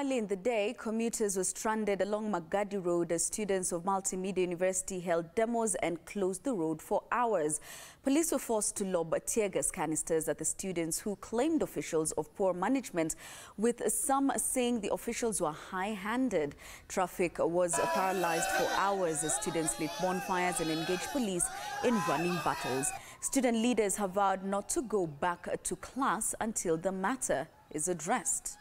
Early in the day, commuters were stranded along Magadi Road as students of Multimedia University held demos and closed the road for hours. Police were forced to lob tear gas canisters at the students who claimed officials of poor management, with some saying the officials were high-handed. Traffic was paralyzed for hours as students lit bonfires and engaged police in running battles. Student leaders have vowed not to go back to class until the matter is addressed.